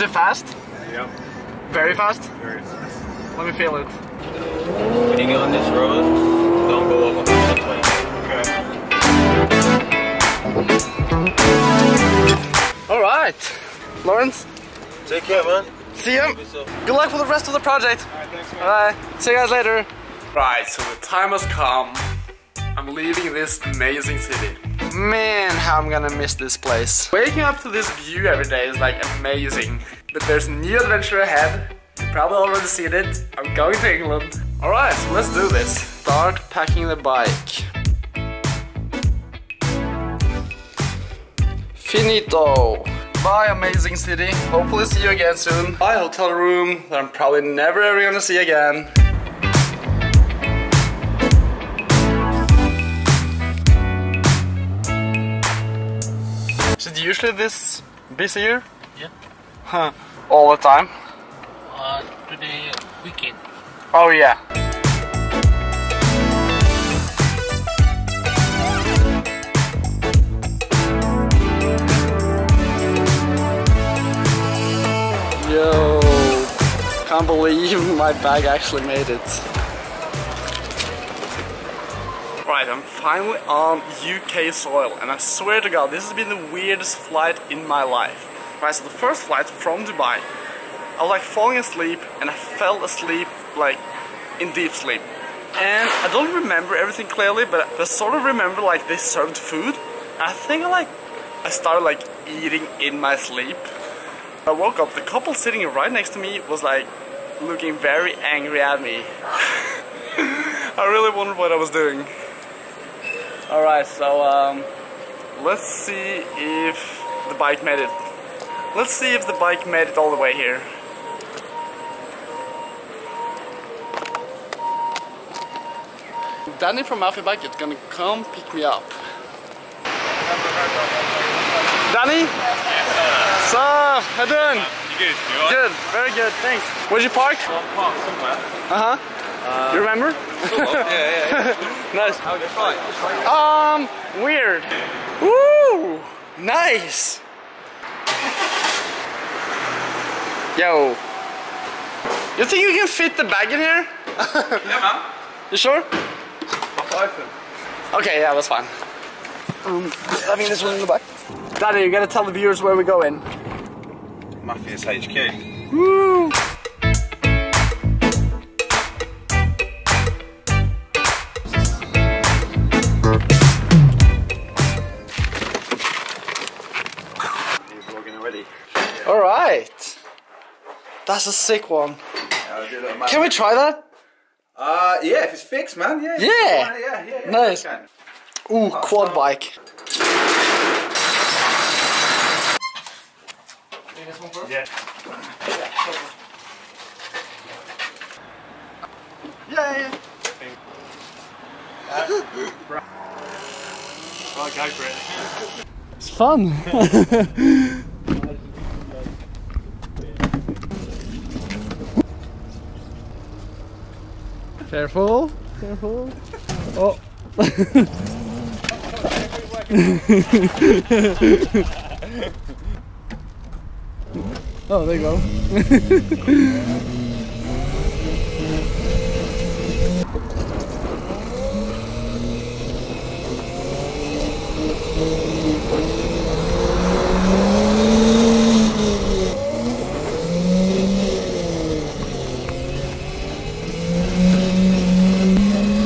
Is it fast? Yep. Very fast? Very fast. Let me feel it. When you get on this road, don't go over 120. Okay. Alright. Lawrence, Take care, man. see you. Good luck for the rest of the project. Alright, thanks, man. Bye. See you guys later. Right, so the time has come. I'm leaving this amazing city. Man, how I'm gonna miss this place. Waking up to this view every day is like amazing. But there's a new adventure ahead. You probably already seen it. I'm going to England. Alright, so let's do this. Start packing the bike. Finito. Bye, amazing city. Hopefully see you again soon. Bye, hotel room that I'm probably never ever gonna see again. Is it usually this busy here? Yeah. Huh. All the time? Uh, today weekend. Oh yeah. Yo, can't believe my bag actually made it. Right, I'm finally on UK soil, and I swear to God, this has been the weirdest flight in my life. Right, so the first flight from Dubai, I was like falling asleep, and I fell asleep like in deep sleep. And I don't remember everything clearly, but I sort of remember like they served food. I think I like I started like eating in my sleep. I woke up, the couple sitting right next to me was like looking very angry at me. I really wondered what I was doing. Alright, so um, let's see if the bike made it. Let's see if the bike made it all the way here. Danny from Mafia Bike is gonna come pick me up. Danny? What's up? How you doing? You good? You alright? Good, very good, thanks. Where'd you park? Park somewhere. Uh you remember? yeah, yeah. nice. How was your flight? Um, weird. Woo! Nice! Yo. You think you can fit the bag in here? Yeah, man. You sure? Okay, yeah, that's fine. Um, I mean this one in the back. Daddy, you gotta tell the viewers where we're going. Mafia's HQ. Woo! That's a sick one. I'll a Can we try that? Uh, yeah, if it's fixed, man. Yeah. Yeah. Yeah, yeah, yeah. Nice. Okay. Ooh, quad bike. Yeah. Yeah, yeah. Right, go for it. It's fun. Careful. Careful. Oh. oh, there you go.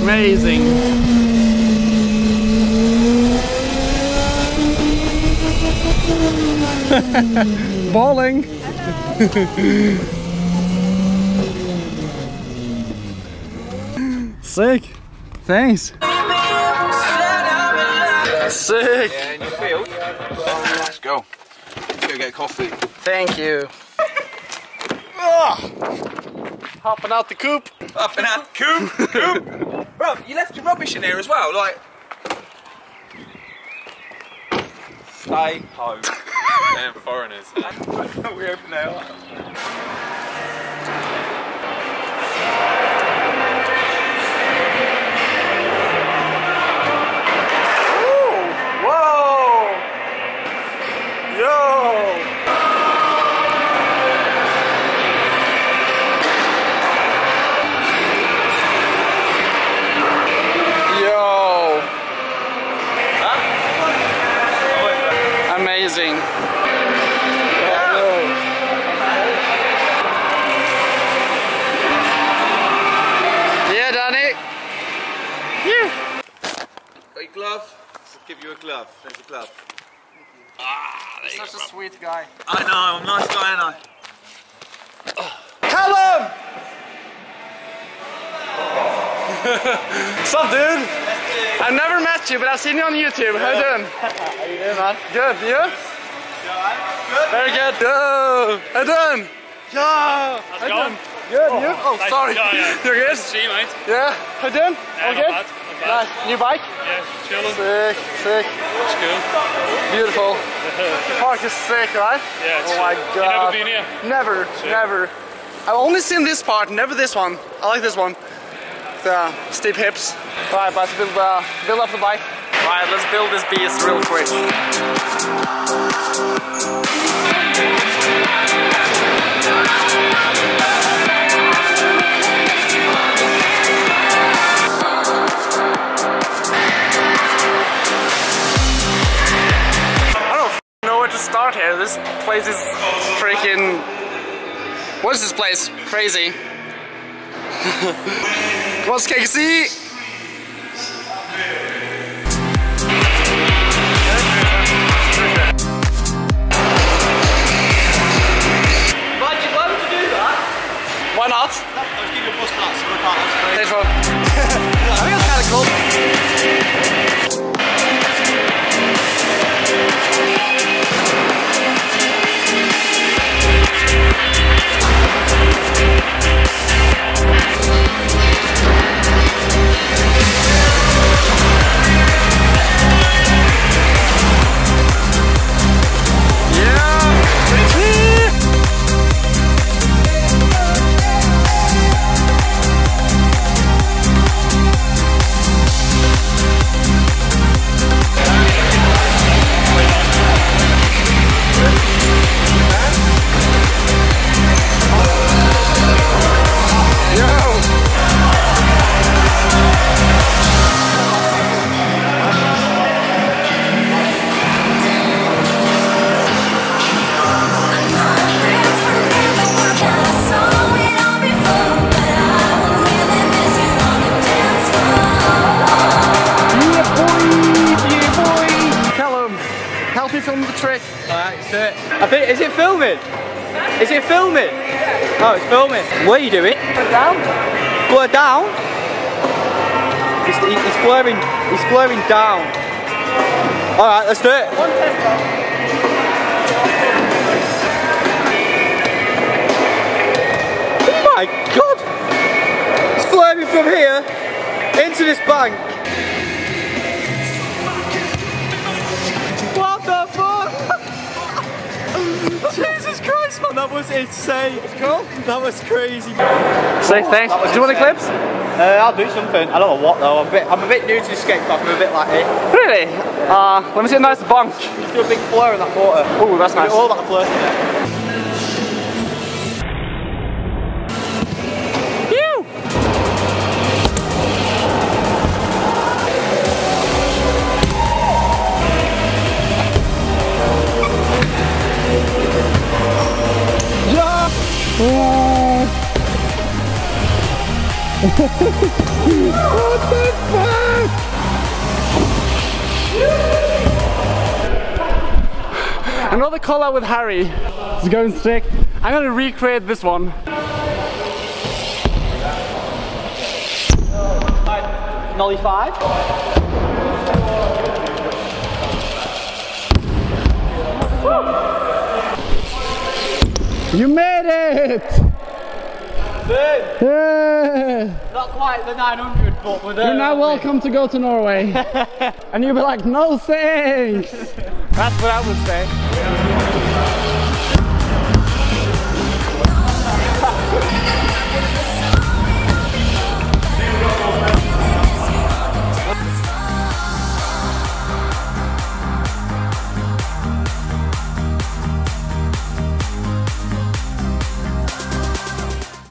Amazing. Balling. Sick. Thanks. Sick. Yeah, in your field. Let's go. Let's go get coffee. Thank you. Ah. Hopping out the coop. Up and out, coop, coop. Bro, you left your rubbish in there as well, like. Stay home. Damn foreigners. we open now. Whoa! Yo! Yeah. A glove. Let's give you a glove. There's a glove. Thank you. Ah, there Such a sweet guy. I know, I'm a nice guy, aren't I? Callum! What's up, dude? I never met you, but I've seen you on YouTube. How you doing? How you doing, man? Good. You? Yeah, good. Very good. Yo! How you doing? Yo! How's it going? Good. you? Oh, nice. sorry. Yeah, yeah. You're good? See mate. Yeah. How you doing? Yeah, All not good? bad, not bad. Nice. New bike? Yeah, chilling. Sick. Sick. It's cool. Beautiful. The park is sick, right? Yeah, it's Oh my sick. god. You never been here? Never, never. I've only seen this part, never this one. I like this one. The steep hips. Alright, let's build, uh, build up the bike. Alright, let's build this beast real quick. Place is freaking. What is this place? Crazy. What's KC! Why, did, why would you do that? Why not? I was giving you a bus pass, so I can't. That's great. Thanks for. I think kind of cool. Film the trick. Alright, let's do it. I think, is it filming? Is it filming? Oh, it's filming. What are you doing? Blur down. Blur down? He's, he- he's blurring, he's blurring down. Alright, let's do it. Oh my god! It's blurring from here into this bank. Jesus man, that was insane. cool. That was crazy. Say thanks. Do you want the clips? Uh, I'll do something. I don't know what though. I'm a bit, I'm a bit new to the skate park. I'm a bit like it. Really? Uh, let me see a nice bunk. Let's do a big flair in that water. Oh, that's nice. All that flair what the fuck? Another call out with Harry. It's going sick. I'm gonna recreate this one. Nolly five. You made it! Yeah. Not quite the 900, but we're there. You're now welcome to go to Norway. and you'll be like, no thanks. That's what I would say.